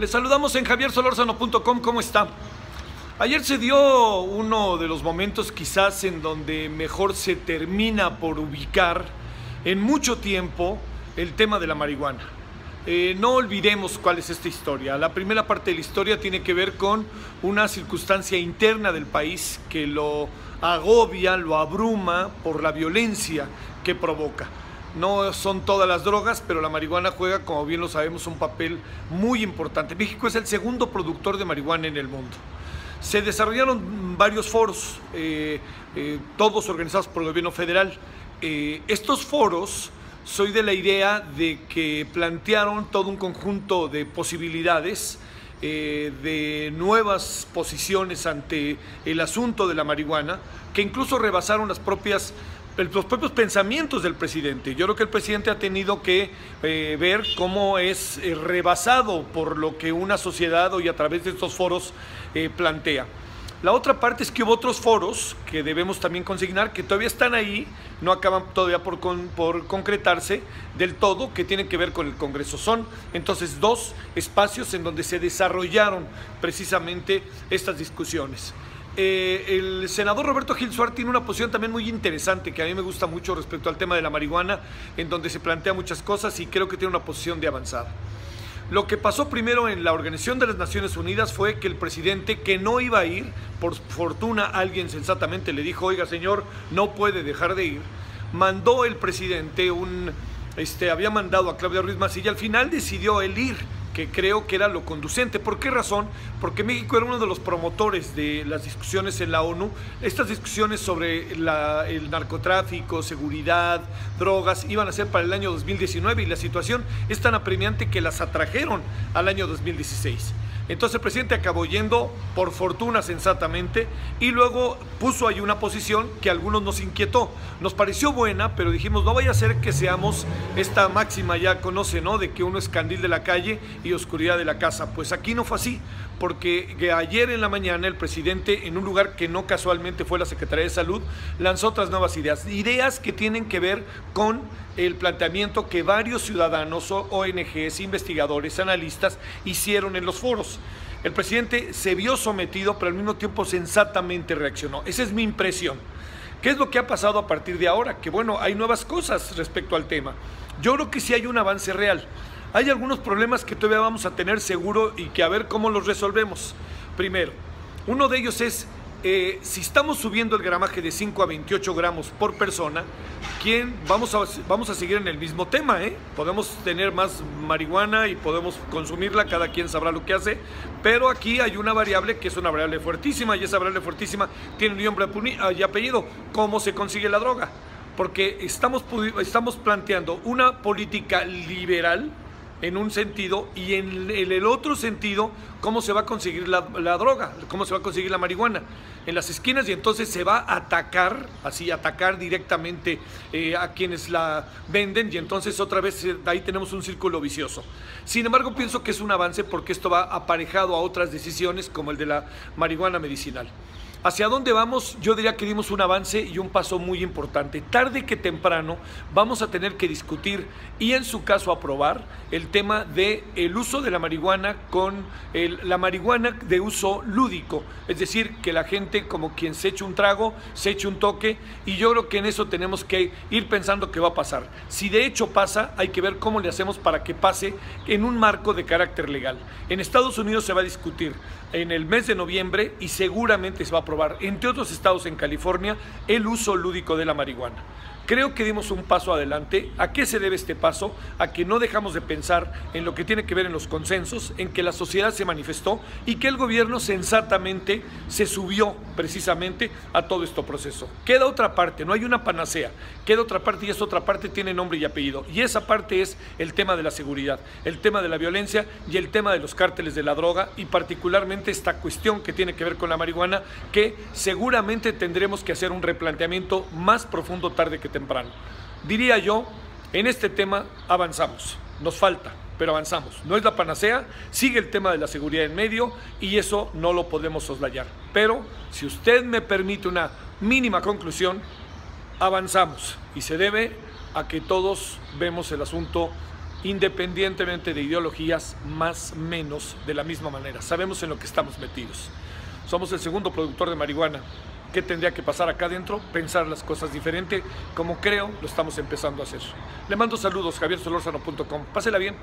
Les saludamos en javiersolorzano.com, ¿cómo está? Ayer se dio uno de los momentos quizás en donde mejor se termina por ubicar en mucho tiempo el tema de la marihuana. Eh, no olvidemos cuál es esta historia. La primera parte de la historia tiene que ver con una circunstancia interna del país que lo agobia, lo abruma por la violencia que provoca. No son todas las drogas, pero la marihuana juega, como bien lo sabemos, un papel muy importante. México es el segundo productor de marihuana en el mundo. Se desarrollaron varios foros, eh, eh, todos organizados por el gobierno federal. Eh, estos foros, soy de la idea de que plantearon todo un conjunto de posibilidades, de nuevas posiciones ante el asunto de la marihuana, que incluso rebasaron las propias los propios pensamientos del presidente. Yo creo que el presidente ha tenido que eh, ver cómo es eh, rebasado por lo que una sociedad hoy a través de estos foros eh, plantea. La otra parte es que hubo otros foros que debemos también consignar, que todavía están ahí, no acaban todavía por, por concretarse del todo, que tienen que ver con el Congreso. Son entonces dos espacios en donde se desarrollaron precisamente estas discusiones. Eh, el senador Roberto Gil Suárez tiene una posición también muy interesante que a mí me gusta mucho respecto al tema de la marihuana, en donde se plantea muchas cosas y creo que tiene una posición de avanzada. Lo que pasó primero en la Organización de las Naciones Unidas fue que el presidente, que no iba a ir, por fortuna alguien sensatamente le dijo, oiga señor, no puede dejar de ir, mandó el presidente un, este, había mandado a Claudia Ruiz Masilla, al final decidió él ir que creo que era lo conducente. ¿Por qué razón? Porque México era uno de los promotores de las discusiones en la ONU. Estas discusiones sobre el narcotráfico, seguridad, drogas, iban a ser para el año 2019 y la situación es tan apremiante que las atrajeron al año 2016. Entonces el presidente acabó yendo, por fortuna sensatamente, y luego puso ahí una posición que a algunos nos inquietó. Nos pareció buena, pero dijimos, no vaya a ser que seamos esta máxima ya conoce, ¿no? De que uno es candil de la calle y oscuridad de la casa. Pues aquí no fue así, porque ayer en la mañana el presidente, en un lugar que no casualmente fue la Secretaría de Salud, lanzó otras nuevas ideas. Ideas que tienen que ver con el planteamiento que varios ciudadanos, ONGs, investigadores, analistas hicieron en los foros. El presidente se vio sometido, pero al mismo tiempo sensatamente reaccionó. Esa es mi impresión. ¿Qué es lo que ha pasado a partir de ahora? Que bueno, hay nuevas cosas respecto al tema. Yo creo que sí hay un avance real. Hay algunos problemas que todavía vamos a tener seguro y que a ver cómo los resolvemos. Primero, uno de ellos es eh, si estamos subiendo el gramaje de 5 a 28 gramos por persona, ¿quién? Vamos, a, vamos a seguir en el mismo tema, ¿eh? Podemos tener más marihuana y podemos consumirla, cada quien sabrá lo que hace, pero aquí hay una variable que es una variable fuertísima y esa variable fuertísima tiene un nombre y apellido, ¿cómo se consigue la droga? Porque estamos, estamos planteando una política liberal, en un sentido y en el otro sentido cómo se va a conseguir la, droga, cómo se va a conseguir la marihuana en las esquinas y entonces se va a atacar, así atacar directamente eh, a quienes la venden y entonces otra vez eh, ahí tenemos un círculo vicioso. Sin embargo, pienso que es un avance porque esto va aparejado a otras decisiones como el de la marihuana medicinal. ¿Hacia dónde vamos? Yo diría que dimos un avance y un paso muy importante. Tarde que temprano vamos a tener que discutir y en su caso aprobar el tema de el uso de la marihuana con la marihuana de uso lúdico, es decir, que la gente como quien se eche un trago, se eche un toque y yo creo que en eso tenemos que ir pensando qué va a pasar. Si de hecho pasa, hay que ver cómo le hacemos para que pase en un marco de carácter legal. En Estados Unidos se va a discutir en el mes de noviembre y seguramente se va a entre otros estados en California, el uso lúdico de la marihuana. Creo que dimos un paso adelante. ¿A qué se debe este paso? A que no dejamos de pensar en lo que tiene que ver en los consensos, en que la sociedad se manifestó y que el gobierno sensatamente se subió precisamente a todo este proceso. Queda otra parte, no hay una panacea, queda otra parte y esa otra parte tiene nombre y apellido. Y esa parte es el tema de la seguridad, el tema de la violencia y el tema de los cárteles de la droga y particularmente esta cuestión que tiene que ver con la marihuana que seguramente tendremos que hacer un replanteamiento más profundo tarde que temprano temprano. Diría yo, en este tema avanzamos, nos falta, pero avanzamos. No es la panacea, sigue el tema de la seguridad en medio y eso no lo podemos soslayar. Pero si usted me permite una mínima conclusión, avanzamos y se debe a que todos vemos el asunto independientemente de ideologías, más menos de la misma manera. Sabemos en lo que estamos metidos. Somos el segundo productor de marihuana. ¿Qué tendría que pasar acá adentro? Pensar las cosas diferente, como creo lo estamos empezando a hacer. Le mando saludos, javiersolorzano.com. Pásela bien.